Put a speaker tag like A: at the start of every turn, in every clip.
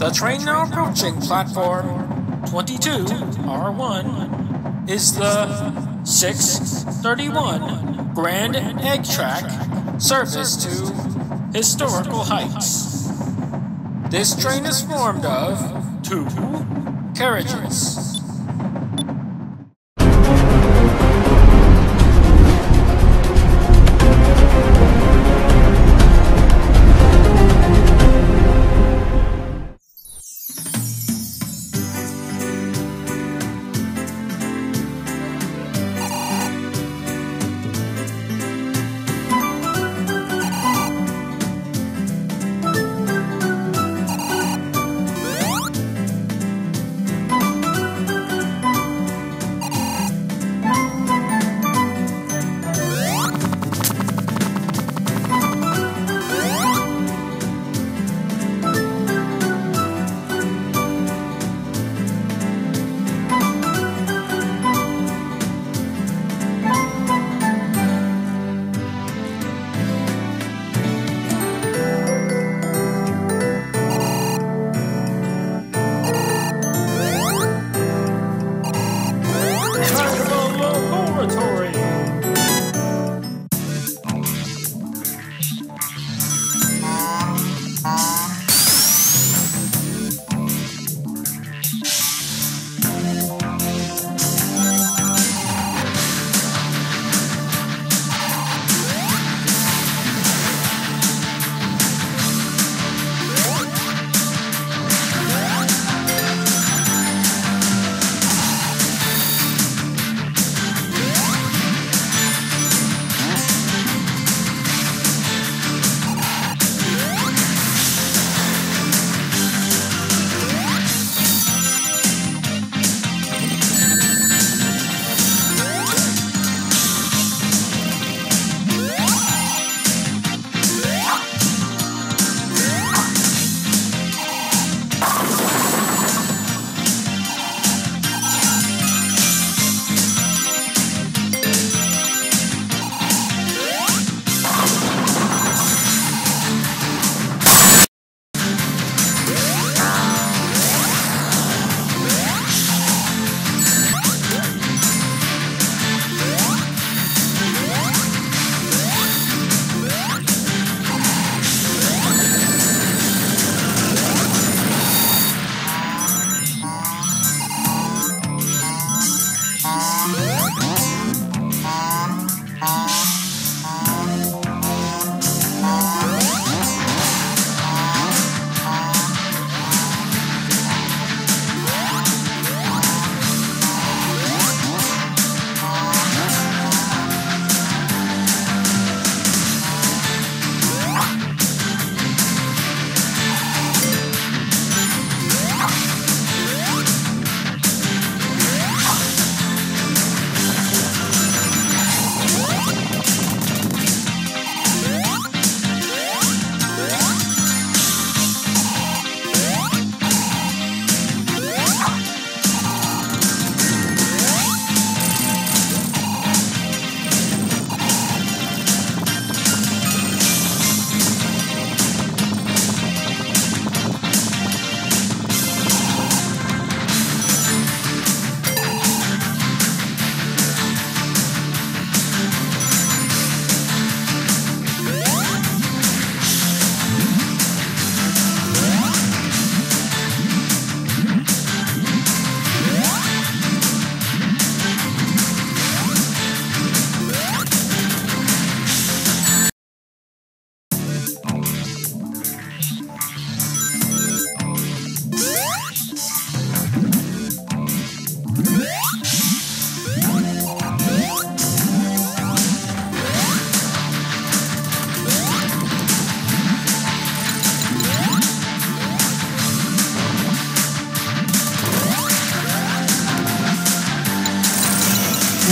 A: The train now approaching platform 22 R1 is the 631 Grand Egg Track service to Historical Heights. This train is formed of two carriages.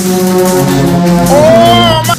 B: Oh, my